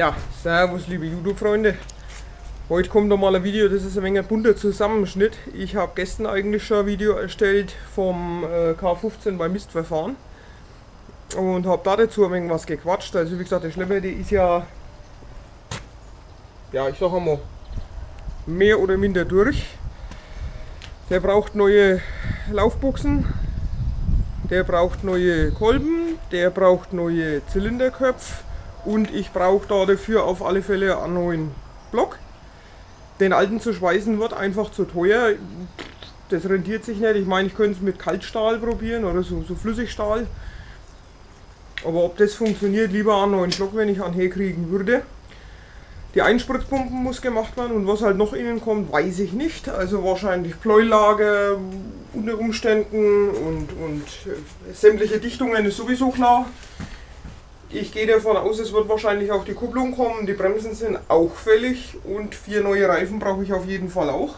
Ja, servus liebe YouTube-Freunde. Heute kommt nochmal ein Video, das ist ein wenig bunter Zusammenschnitt. Ich habe gestern eigentlich schon ein Video erstellt vom äh, K15 beim Mistverfahren. Und habe da dazu ein wenig was gequatscht. Also wie gesagt, der Schlepper, der ist ja, ja ich sag mal, mehr oder minder durch. Der braucht neue Laufbuchsen, der braucht neue Kolben, der braucht neue Zylinderköpfe und ich brauche da dafür auf alle Fälle einen neuen Block. Den alten zu schweißen wird einfach zu teuer. Das rentiert sich nicht. Ich meine, ich könnte es mit Kaltstahl probieren oder so, so Flüssigstahl. Aber ob das funktioniert, lieber einen neuen Block, wenn ich einen herkriegen würde. Die Einspritzpumpen muss gemacht werden und was halt noch innen kommt, weiß ich nicht. Also wahrscheinlich Pleulager unter Umständen und, und äh, sämtliche Dichtungen ist sowieso klar. Ich gehe davon aus, es wird wahrscheinlich auch die Kupplung kommen. Die Bremsen sind auch fällig und vier neue Reifen brauche ich auf jeden Fall auch.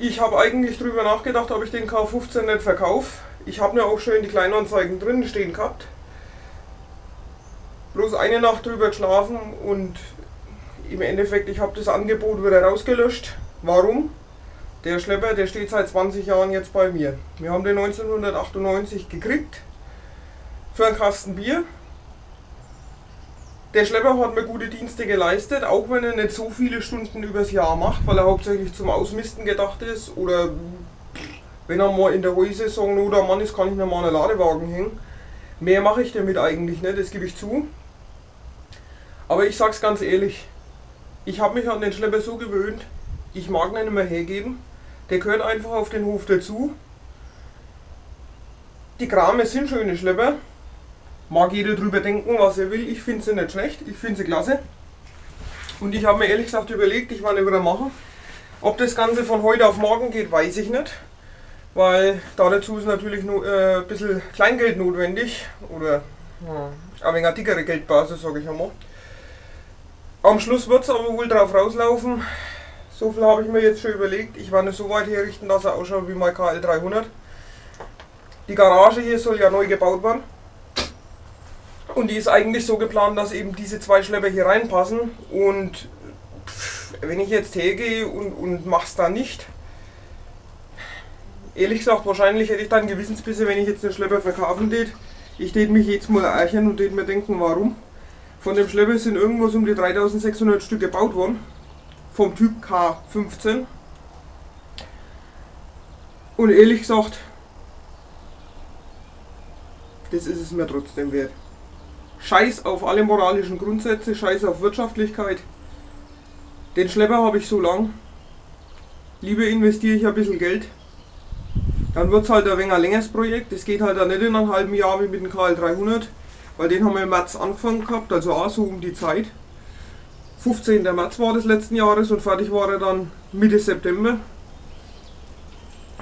Ich habe eigentlich darüber nachgedacht, ob ich den K15 nicht verkaufe. Ich habe mir auch schön die Kleinanzeigen drin stehen gehabt bloß eine Nacht drüber geschlafen und im Endeffekt, ich habe das Angebot wieder rausgelöscht. Warum? Der Schlepper, der steht seit 20 Jahren jetzt bei mir. Wir haben den 1998 gekriegt für einen Kasten Bier. Der Schlepper hat mir gute Dienste geleistet, auch wenn er nicht so viele Stunden übers Jahr macht, weil er hauptsächlich zum Ausmisten gedacht ist. Oder wenn er mal in der Heusaison oder Mann ist, kann ich mir mal einen Ladewagen hängen. Mehr mache ich damit eigentlich nicht, das gebe ich zu. Aber ich sag's ganz ehrlich, ich habe mich an den Schlepper so gewöhnt, ich mag ihn nicht mehr hergeben. Der gehört einfach auf den Hof dazu. Die Krame sind schöne Schlepper. Mag jeder drüber denken, was er will. Ich finde sie nicht schlecht, ich finde sie klasse. Und ich habe mir ehrlich gesagt überlegt, ich werde wieder machen. Ob das Ganze von heute auf morgen geht, weiß ich nicht. Weil da dazu ist natürlich nur äh, ein bisschen Kleingeld notwendig. Oder ja, ein wenig dickere Geldbasis, sage ich einmal. Am Schluss wird es aber wohl drauf rauslaufen. So viel habe ich mir jetzt schon überlegt. Ich werde so weit herrichten, dass er ausschaut wie mein KL300. Die Garage hier soll ja neu gebaut werden. Und die ist eigentlich so geplant, dass eben diese zwei Schlepper hier reinpassen. Und wenn ich jetzt hergehe und, und mache es da nicht, ehrlich gesagt, wahrscheinlich hätte ich dann Gewissensbisse, wenn ich jetzt den Schlepper verkaufen tät. Ich tät mich jetzt mal ärgern und tät mir denken, warum. Von dem Schlepper sind irgendwas um die 3600 Stück gebaut worden. Vom Typ K15. Und ehrlich gesagt, das ist es mir trotzdem wert. Scheiß auf alle moralischen Grundsätze, scheiß auf Wirtschaftlichkeit. Den Schlepper habe ich so lang. Lieber investiere ich ein bisschen Geld. Dann wird es halt ein wenig ein längeres Projekt. Das geht halt auch nicht in einem halben Jahr wie mit dem KL300. Weil den haben wir im März angefangen gehabt, also auch so um die Zeit. 15. März war des letzten Jahres und fertig war er dann Mitte September.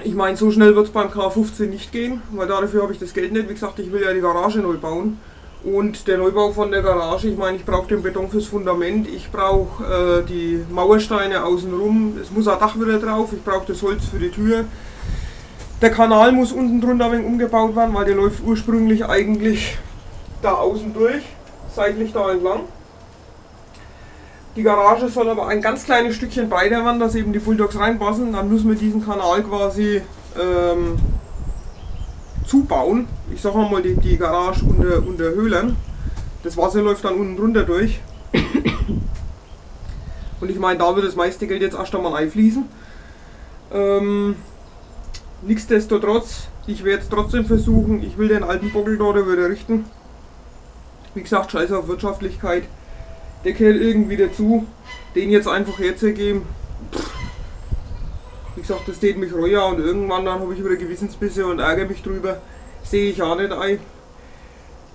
Ich meine, so schnell wird es beim K15 nicht gehen, weil dafür habe ich das Geld nicht. Wie gesagt, ich will ja die Garage neu bauen. Und der Neubau von der Garage, ich meine, ich brauche den Beton fürs Fundament, ich brauche äh, die Mauersteine außenrum, es muss ein Dach wieder drauf, ich brauche das Holz für die Tür. Der Kanal muss unten drunter ein wenig umgebaut werden, weil der läuft ursprünglich eigentlich da außen durch, seitlich da entlang. Die Garage soll aber ein ganz kleines Stückchen breiter werden, dass eben die Bulldogs reinpassen. Dann müssen wir diesen Kanal quasi ähm, zubauen. Ich sage mal die, die Garage unter, unter Höhlen. Das Wasser läuft dann unten drunter durch. Und ich meine, da wird das meiste Geld jetzt erst einmal einfließen. Ähm, nichtsdestotrotz, ich werde es trotzdem versuchen. Ich will den alten Bockel dort wieder richten. Wie gesagt, scheiß auf Wirtschaftlichkeit. Der gehört irgendwie dazu. Den jetzt einfach herzugeben. Wie gesagt, das tät mich reuer und irgendwann dann habe ich wieder Gewissensbisse und ärgere mich drüber. Sehe ich auch nicht ein.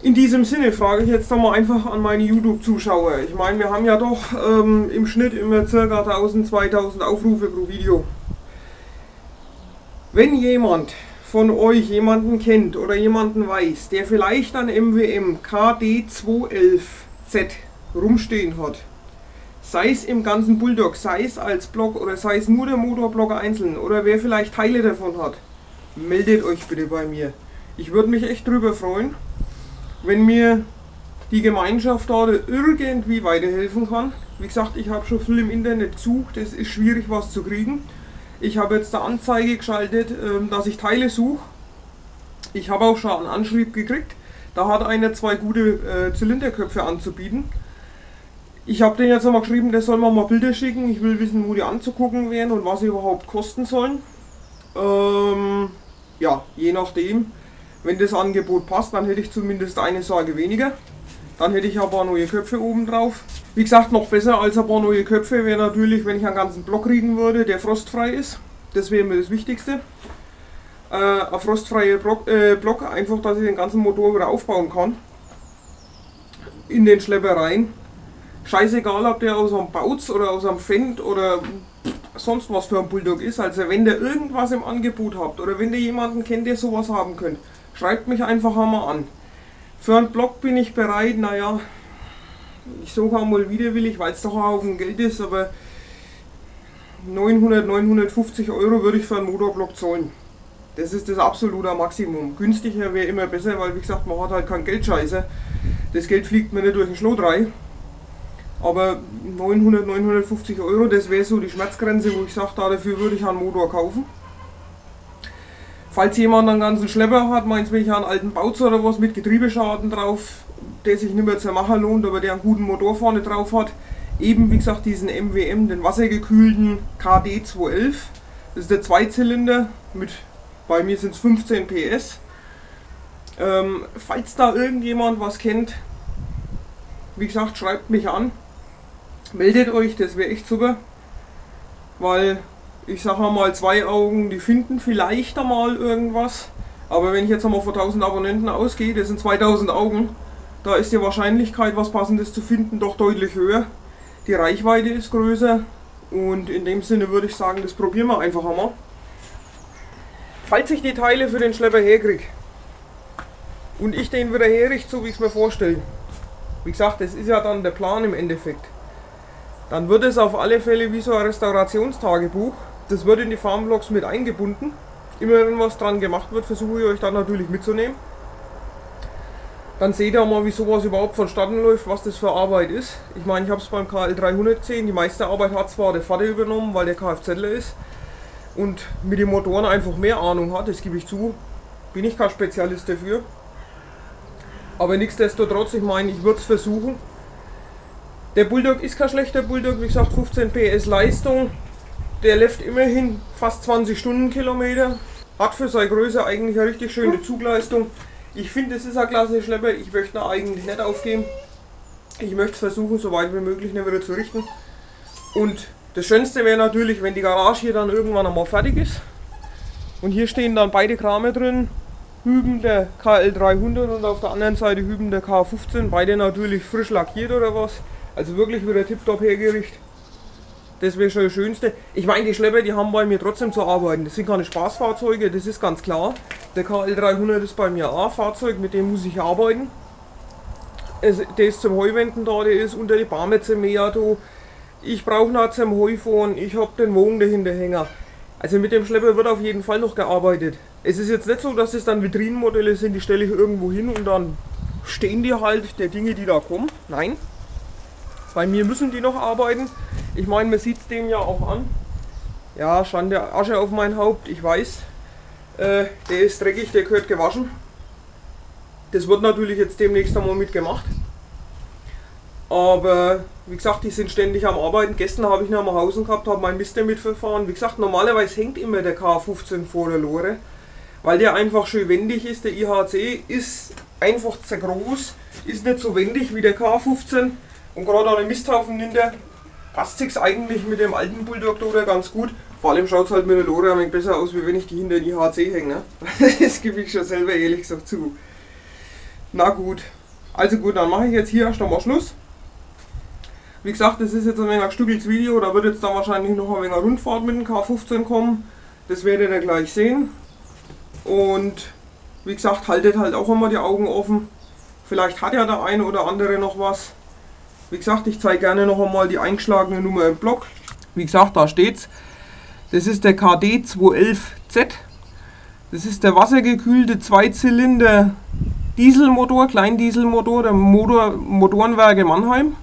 In diesem Sinne frage ich jetzt mal einfach an meine YouTube-Zuschauer. Ich meine, wir haben ja doch ähm, im Schnitt immer ca. 1000, 2000 Aufrufe pro Video. Wenn jemand von euch jemanden kennt oder jemanden weiß, der vielleicht ein MWM KD211Z rumstehen hat, sei es im ganzen Bulldog, sei es als Block oder sei es nur der Motorblock einzeln oder wer vielleicht Teile davon hat, meldet euch bitte bei mir. Ich würde mich echt drüber freuen, wenn wir die Gemeinschaft da irgendwie weiterhelfen kann. Wie gesagt, ich habe schon viel im Internet gesucht, es ist schwierig was zu kriegen. Ich habe jetzt eine Anzeige geschaltet, ähm, dass ich Teile suche. Ich habe auch schon einen Anschrieb gekriegt. Da hat einer zwei gute äh, Zylinderköpfe anzubieten. Ich habe den jetzt nochmal geschrieben, der soll mir mal Bilder schicken. Ich will wissen, wo die anzugucken wären und was sie überhaupt kosten sollen. Ähm, ja, je nachdem. Wenn das Angebot passt, dann hätte ich zumindest eine Sorge weniger. Dann hätte ich ein paar neue Köpfe oben drauf. Wie gesagt, noch besser als ein paar neue Köpfe wäre natürlich, wenn ich einen ganzen Block kriegen würde, der frostfrei ist. Das wäre mir das Wichtigste. Äh, ein frostfreier Block, äh, Block, einfach, dass ich den ganzen Motor wieder aufbauen kann. In den Schleppereien. Scheißegal, ob der aus einem Bautz oder aus einem Fendt oder sonst was für ein Bulldog ist. Also wenn der irgendwas im Angebot habt oder wenn ihr jemanden kennt, der sowas haben könnt, schreibt mich einfach einmal an. Für einen Blog bin ich bereit, naja, ich suche auch mal widerwillig, weil es doch auch auf dem Geld ist, aber 900, 950 Euro würde ich für einen Motorblock zahlen. Das ist das absolute Maximum. Günstiger wäre immer besser, weil wie gesagt, man hat halt kein Geldscheiße. Das Geld fliegt mir nicht durch den Schlot rein. Aber 900, 950 Euro, das wäre so die Schmerzgrenze, wo ich sage, dafür würde ich einen Motor kaufen. Falls jemand einen ganzen Schlepper hat, meinst du, ich einen alten Bautz oder was mit Getriebeschaden drauf, der sich nicht mehr zu machen lohnt, aber der einen guten Motor vorne drauf hat, eben wie gesagt diesen MWM, den wassergekühlten KD 211. Das ist der Zweizylinder mit, bei mir sind es 15 PS. Ähm, falls da irgendjemand was kennt, wie gesagt, schreibt mich an meldet euch, das wäre echt super. Weil ich sage mal, zwei Augen, die finden vielleicht einmal irgendwas. Aber wenn ich jetzt einmal vor 1000 Abonnenten ausgehe, das sind 2000 Augen, da ist die Wahrscheinlichkeit, was Passendes zu finden, doch deutlich höher. Die Reichweite ist größer und in dem Sinne würde ich sagen, das probieren wir einfach einmal. Falls ich die Teile für den Schlepper herkriege und ich den wieder herrichte, so wie ich es mir vorstelle, wie gesagt, das ist ja dann der Plan im Endeffekt. Dann wird es auf alle Fälle wie so ein Restaurationstagebuch. Das wird in die Farmvlogs mit eingebunden. Immer wenn was dran gemacht wird, versuche ich euch dann natürlich mitzunehmen. Dann seht ihr mal, wie sowas überhaupt vonstatten läuft, was das für Arbeit ist. Ich meine, ich habe es beim KL300 gesehen. Die meiste Arbeit hat zwar der Vater übernommen, weil der Kfzler ist und mit den Motoren einfach mehr Ahnung hat, das gebe ich zu. Bin ich kein Spezialist dafür. Aber nichtsdestotrotz, ich meine, ich würde es versuchen. Der Bulldog ist kein schlechter Bulldog, wie gesagt 15 PS Leistung. Der läuft immerhin fast 20 Stundenkilometer. Hat für seine Größe eigentlich eine richtig schöne Zugleistung. Ich finde, es ist ein klasse Schlepper. Ich möchte ihn eigentlich nicht aufgeben. Ich möchte es versuchen, so weit wie möglich wieder zu richten. Und das Schönste wäre natürlich, wenn die Garage hier dann irgendwann einmal fertig ist. Und hier stehen dann beide Krame drin. Hüben der KL300 und auf der anderen Seite Hüben der K15. Beide natürlich frisch lackiert oder was. Also wirklich wieder tiptop hergerichtet. Das wäre schon das Schönste. Ich meine, die Schlepper, die haben bei mir trotzdem zu arbeiten. Das sind keine Spaßfahrzeuge, das ist ganz klar. Der KL300 ist bei mir ein Fahrzeug, mit dem muss ich arbeiten. Der ist zum Heuwenden da, der ist unter die Barme zum Meato. Ich brauche noch zum Heufahren, ich habe den Wogen dahinter Also mit dem Schlepper wird auf jeden Fall noch gearbeitet. Es ist jetzt nicht so, dass es dann Vitrinenmodelle sind, die stelle ich irgendwo hin und dann stehen die halt der Dinge, die da kommen. Nein, bei mir müssen die noch arbeiten. Ich meine, man sieht es dem ja auch an. Ja, Schande Asche auf mein Haupt, ich weiß. Äh, der ist dreckig, der gehört gewaschen. Das wird natürlich jetzt demnächst einmal mitgemacht. Aber wie gesagt, die sind ständig am Arbeiten. Gestern habe ich noch mal Hausen gehabt, habe mein Mister mitverfahren. Wie gesagt, normalerweise hängt immer der K15 vor der Lore, weil der einfach schön wendig ist. Der IHC ist einfach zu groß, ist nicht so wendig wie der K15. Und gerade an den Misthaufen hinter passt sich eigentlich mit dem alten Bulldog oder ganz gut. Vor allem schaut es halt mit der Lore ein besser aus, wie wenn ich die hinter die HC hänge. Ne? Das gebe ich schon selber ehrlich gesagt zu. Na gut. Also gut, dann mache ich jetzt hier erst einmal Schluss. Wie gesagt, das ist jetzt ein wenig Stückels Video, da wird jetzt dann wahrscheinlich noch ein wenig Rundfahrt mit dem K15 kommen. Das werdet ihr gleich sehen. Und wie gesagt, haltet halt auch immer die Augen offen. Vielleicht hat ja der eine oder andere noch was. Wie gesagt, ich zeige gerne noch einmal die eingeschlagene Nummer im Block. Wie gesagt, da steht's. Das ist der KD211Z. Das ist der wassergekühlte Zweizylinder Dieselmotor, Kleindieselmotor der Motor, Motorenwerke Mannheim.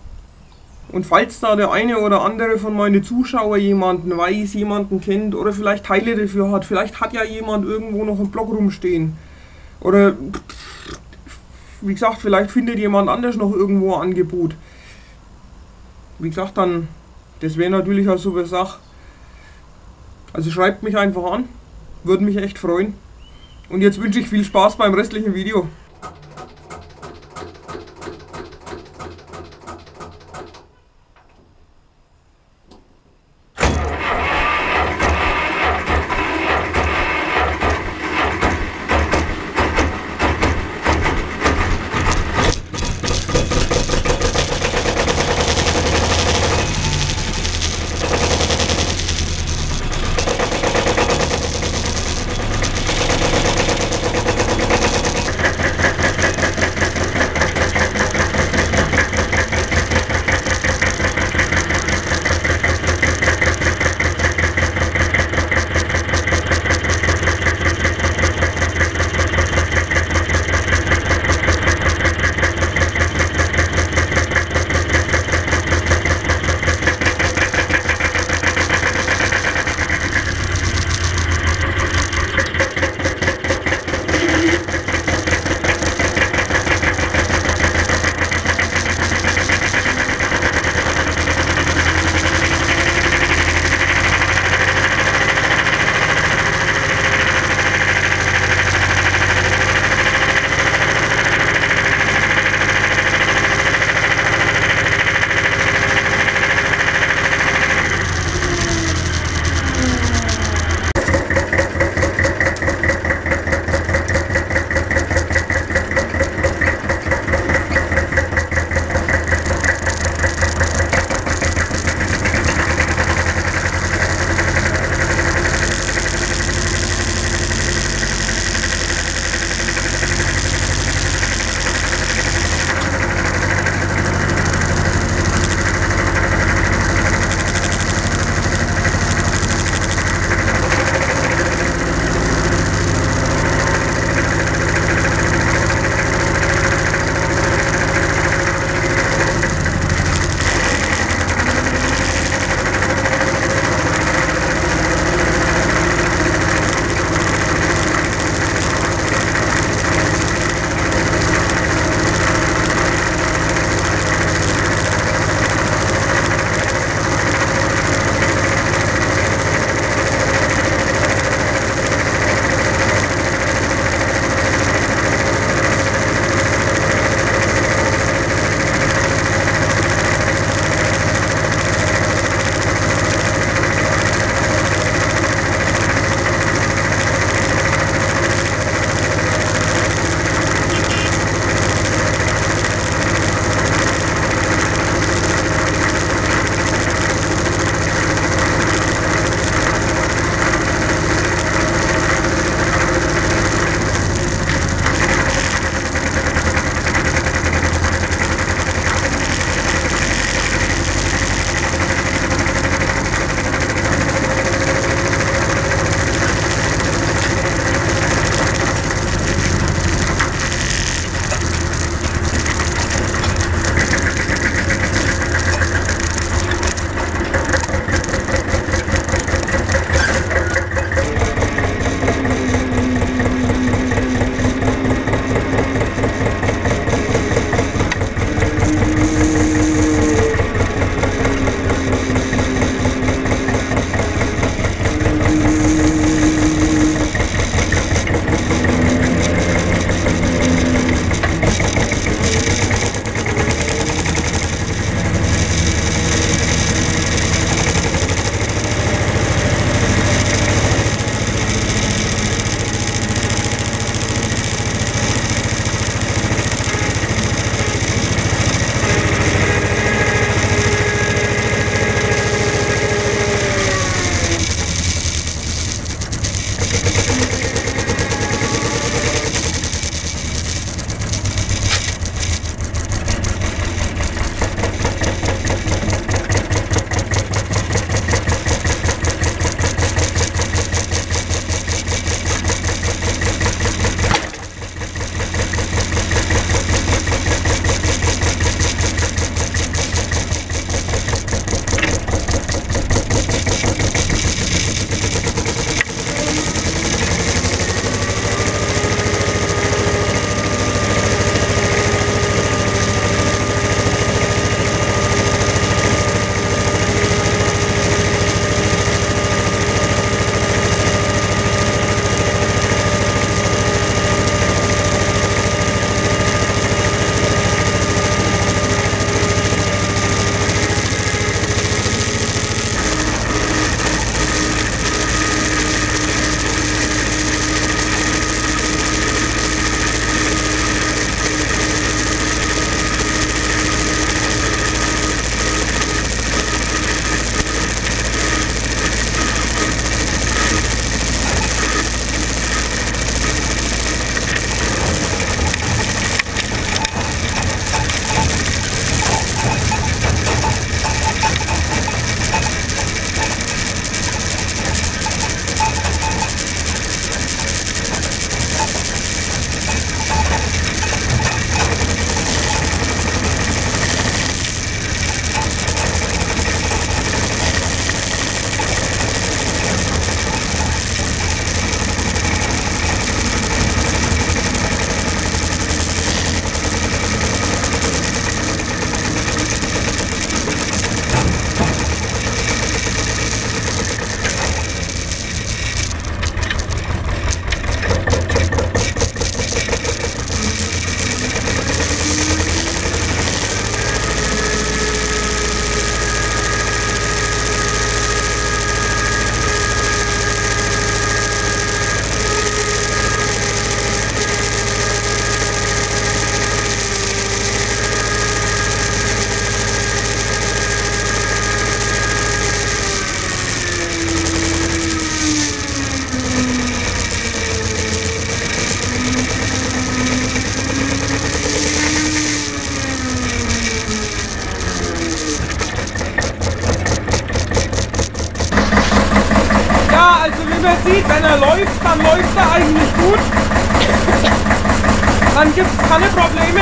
Und falls da der eine oder andere von meinen Zuschauern jemanden weiß, jemanden kennt oder vielleicht Teile dafür hat, vielleicht hat ja jemand irgendwo noch einen Block rumstehen. Oder wie gesagt, vielleicht findet jemand anders noch irgendwo ein Angebot. Wie gesagt, dann, das wäre natürlich auch so eine Sache. Also schreibt mich einfach an, würde mich echt freuen. Und jetzt wünsche ich viel Spaß beim restlichen Video. Wenn er läuft, dann läuft er eigentlich gut. Dann gibt es keine Probleme.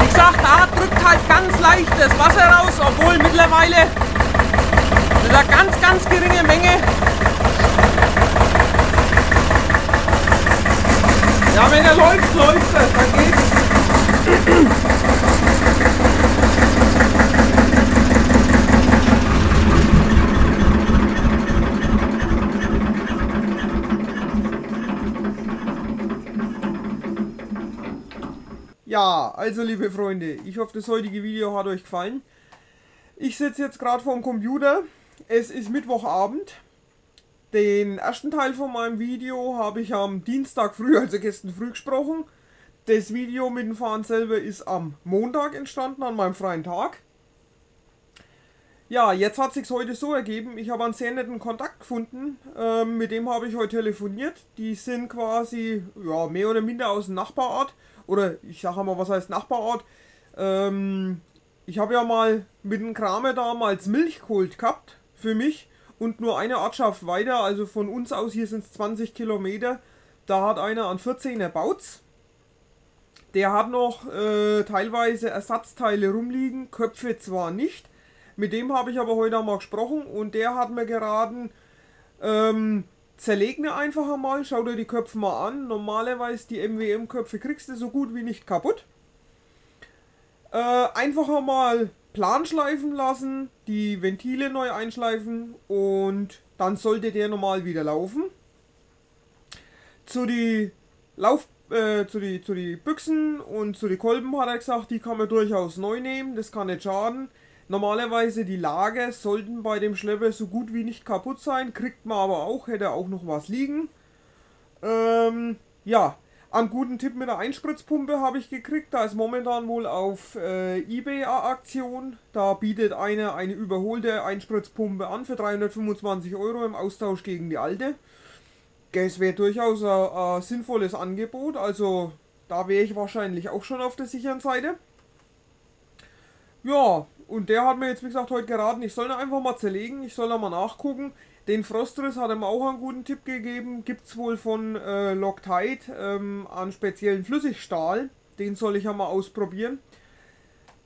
Wie gesagt, da drückt halt ganz leicht das Wasser raus, obwohl mittlerweile mit einer ganz, ganz geringe Menge Ja, wenn er läuft, läuft er, dann geht's. Ja, also liebe Freunde, ich hoffe, das heutige Video hat euch gefallen. Ich sitze jetzt gerade vorm Computer. Es ist Mittwochabend. Den ersten Teil von meinem Video habe ich am Dienstag früh, also gestern früh gesprochen. Das Video mit dem Fahren selber ist am Montag entstanden, an meinem freien Tag. Ja, jetzt hat sich heute so ergeben, ich habe einen sehr netten Kontakt gefunden, ähm, mit dem habe ich heute telefoniert. Die sind quasi ja, mehr oder minder aus dem Nachbarort oder ich sage mal, was heißt Nachbarort? Ähm, ich habe ja mal mit dem Kramer damals Milch geholt gehabt für mich und nur eine Ortschaft weiter, also von uns aus hier sind es 20 Kilometer. Da hat einer an 14er Bautz. Der hat noch äh, teilweise Ersatzteile rumliegen, Köpfe zwar nicht. Mit dem habe ich aber heute einmal gesprochen und der hat mir geraten, ähm, zerleg mir einfach einmal, schau dir die Köpfe mal an. Normalerweise die MWM-Köpfe kriegst du so gut wie nicht kaputt. Äh, einfach einmal Plan schleifen lassen, die Ventile neu einschleifen und dann sollte der normal wieder laufen. Zu die Lauf äh, zu die zu die Büchsen und zu die Kolben hat er gesagt, die kann man durchaus neu nehmen, das kann nicht schaden. Normalerweise die Lager sollten bei dem Schlepper so gut wie nicht kaputt sein, kriegt man aber auch, hätte auch noch was liegen. Ähm, ja, einen guten Tipp mit der Einspritzpumpe habe ich gekriegt, da ist momentan wohl auf äh, Ebay Aktion. Da bietet einer eine überholte Einspritzpumpe an für 325 Euro im Austausch gegen die alte. Das wäre durchaus ein, ein sinnvolles Angebot, also da wäre ich wahrscheinlich auch schon auf der sicheren Seite. Ja, und der hat mir jetzt, wie gesagt, heute geraten, ich soll da einfach mal zerlegen, ich soll da mal nachgucken. Den Frostriss hat er mir auch einen guten Tipp gegeben. Gibt es wohl von äh, Loctite ähm, an speziellen Flüssigstahl. Den soll ich ja mal ausprobieren.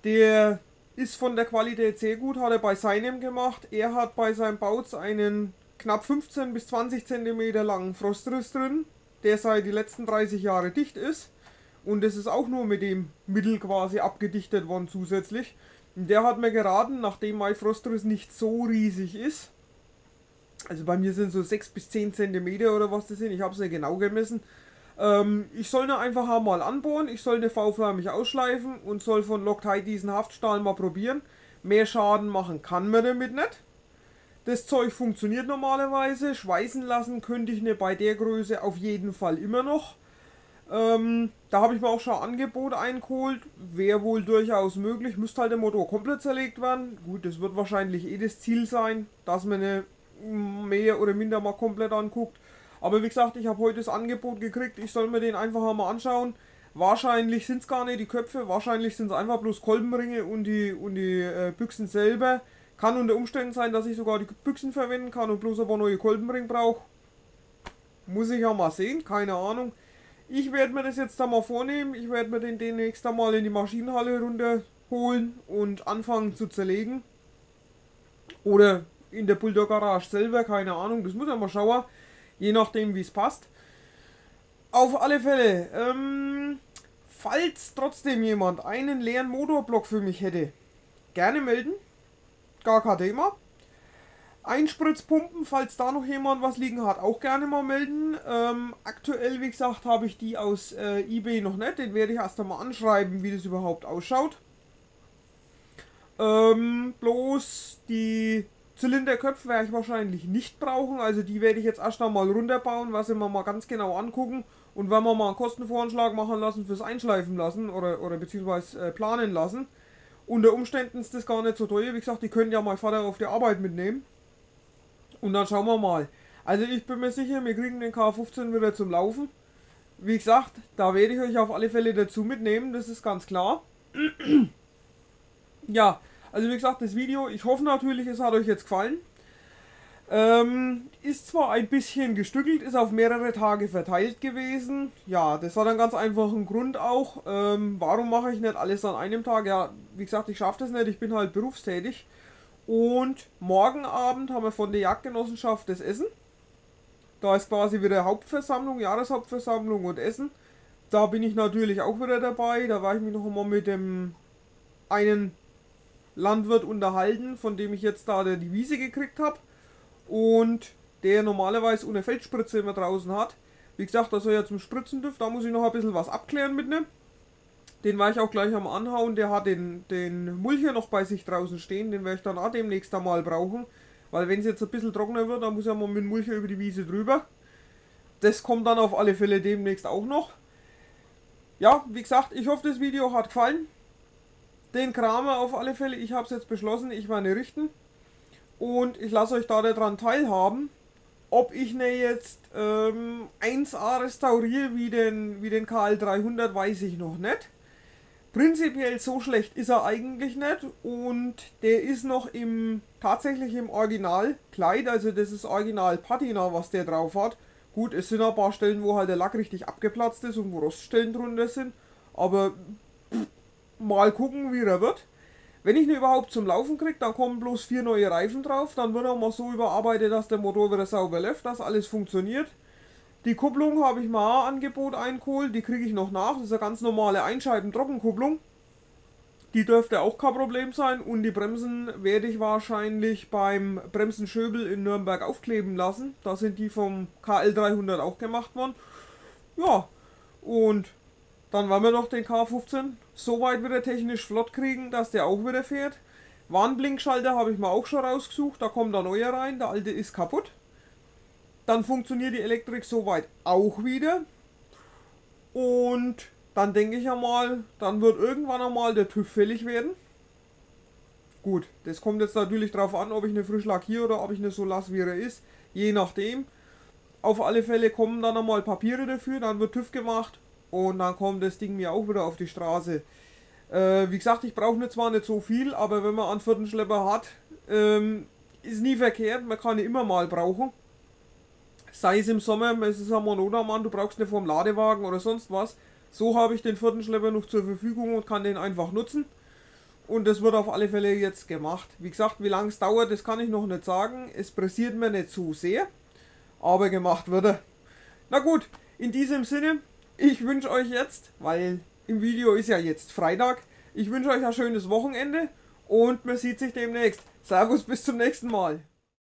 Der ist von der Qualität sehr gut, hat er bei seinem gemacht. Er hat bei seinem Bautz einen knapp 15 bis 20 cm langen Frostriss drin, der seit die letzten 30 Jahre dicht ist. Und es ist auch nur mit dem Mittel quasi abgedichtet worden zusätzlich. Der hat mir geraten, nachdem mein Frostriss nicht so riesig ist, also bei mir sind so 6 bis 10 cm oder was das sind, ich habe es nicht genau gemessen, ähm, ich soll ne einfach einmal anbohren, ich soll ne V-förmig ausschleifen und soll von Loctite diesen Haftstahl mal probieren. Mehr Schaden machen kann man damit nicht. Das Zeug funktioniert normalerweise, schweißen lassen könnte ich ne bei der Größe auf jeden Fall immer noch. Ähm, da habe ich mir auch schon ein Angebot eingeholt. Wäre wohl durchaus möglich. Müsste halt der Motor komplett zerlegt werden. Gut, das wird wahrscheinlich eh das Ziel sein, dass man eine mehr oder minder mal komplett anguckt. Aber wie gesagt, ich habe heute das Angebot gekriegt. Ich soll mir den einfach mal anschauen. Wahrscheinlich sind es gar nicht die Köpfe. Wahrscheinlich sind es einfach bloß Kolbenringe und die, und die äh, Büchsen selber. Kann unter Umständen sein, dass ich sogar die Büchsen verwenden kann und bloß aber neue Kolbenring brauche. Muss ich ja mal sehen, keine Ahnung. Ich werde mir das jetzt da mal vornehmen. Ich werde mir den demnächst einmal in die Maschinenhalle runterholen und anfangen zu zerlegen. Oder in der Bulldog Garage selber, keine Ahnung. Das muss man mal schauen. Je nachdem, wie es passt. Auf alle Fälle, ähm, falls trotzdem jemand einen leeren Motorblock für mich hätte, gerne melden. Gar kein Thema. Einspritzpumpen, falls da noch jemand was liegen hat, auch gerne mal melden. Ähm, aktuell, wie gesagt, habe ich die aus äh, eBay noch nicht. Den werde ich erst einmal anschreiben, wie das überhaupt ausschaut. Ähm, bloß die Zylinderköpfe werde ich wahrscheinlich nicht brauchen. Also die werde ich jetzt erst einmal runterbauen, was wir mal ganz genau angucken. Und wenn wir mal einen Kostenvoranschlag machen lassen fürs Einschleifen lassen oder, oder beziehungsweise äh, planen lassen. Unter Umständen ist das gar nicht so teuer. Wie gesagt, die können ja mein Vater auf die Arbeit mitnehmen. Und dann schauen wir mal. Also ich bin mir sicher, wir kriegen den K15 wieder zum Laufen. Wie gesagt, da werde ich euch auf alle Fälle dazu mitnehmen, das ist ganz klar. ja, also wie gesagt, das Video, ich hoffe natürlich, es hat euch jetzt gefallen. Ähm, ist zwar ein bisschen gestückelt, ist auf mehrere Tage verteilt gewesen. Ja, das hat einen ganz einfachen Grund auch. Ähm, warum mache ich nicht alles an einem Tag? Ja, wie gesagt, ich schaffe das nicht, ich bin halt berufstätig. Und morgen Abend haben wir von der Jagdgenossenschaft das Essen. Da ist quasi wieder Hauptversammlung, Jahreshauptversammlung und Essen. Da bin ich natürlich auch wieder dabei. Da war ich mich noch einmal mit dem einen Landwirt unterhalten, von dem ich jetzt da die Wiese gekriegt habe. Und der normalerweise ohne Feldspritze immer draußen hat. Wie gesagt, dass er ja zum Spritzen dürft, da muss ich noch ein bisschen was abklären mit dem. Den war ich auch gleich am Anhauen. Der hat den, den Mulcher noch bei sich draußen stehen. Den werde ich dann auch demnächst einmal brauchen. Weil wenn es jetzt ein bisschen trockener wird, dann muss er mal mit dem Mulcher über die Wiese drüber. Das kommt dann auf alle Fälle demnächst auch noch. Ja, wie gesagt, ich hoffe, das Video hat gefallen. Den Kramer auf alle Fälle, ich habe es jetzt beschlossen, ich werde richten. Und ich lasse euch da daran teilhaben. Ob ich ne jetzt ähm, 1A restauriere wie den, wie den KL300, weiß ich noch nicht. Prinzipiell so schlecht ist er eigentlich nicht und der ist noch im tatsächlich im Originalkleid, also das ist Original Patina, was der drauf hat. Gut, es sind ein paar Stellen, wo halt der Lack richtig abgeplatzt ist und wo Roststellen drunter sind, aber pff, mal gucken, wie er wird. Wenn ich ihn überhaupt zum Laufen kriege, dann kommen bloß vier neue Reifen drauf, dann wird er mal so überarbeitet, dass der Motor wieder sauber läuft, dass alles funktioniert. Die Kupplung habe ich mal Angebot eingeholt, die kriege ich noch nach. Das ist eine ganz normale Einscheiben-Trockenkupplung. Die dürfte auch kein Problem sein und die Bremsen werde ich wahrscheinlich beim Bremsenschöbel in Nürnberg aufkleben lassen. Da sind die vom KL300 auch gemacht worden. Ja, und dann wollen wir noch den K15 so weit wieder technisch flott kriegen, dass der auch wieder fährt. Warnblinkschalter habe ich mir auch schon rausgesucht, da kommt der neue rein, der alte ist kaputt. Dann funktioniert die Elektrik soweit auch wieder. Und dann denke ich ja mal, dann wird irgendwann einmal der TÜV fällig werden. Gut, das kommt jetzt natürlich darauf an, ob ich eine frisch lackiere oder ob ich eine so lasse, wie er ist. Je nachdem. Auf alle Fälle kommen dann einmal Papiere dafür, dann wird TÜV gemacht und dann kommt das Ding mir auch wieder auf die Straße. Äh, wie gesagt, ich brauche zwar nicht so viel, aber wenn man einen vierten Schlepper hat, ähm, ist nie verkehrt, man kann ihn immer mal brauchen sei es im Sommer, es ist ein Monodermann, du brauchst nicht vom Ladewagen oder sonst was. So habe ich den vierten Schlepper noch zur Verfügung und kann den einfach nutzen. Und das wird auf alle Fälle jetzt gemacht. Wie gesagt, wie lange es dauert, das kann ich noch nicht sagen. Es pressiert mir nicht zu sehr. Aber gemacht wird er. Na gut, in diesem Sinne, ich wünsche euch jetzt, weil im Video ist ja jetzt Freitag, ich wünsche euch ein schönes Wochenende und man sieht sich demnächst. Servus, bis zum nächsten Mal.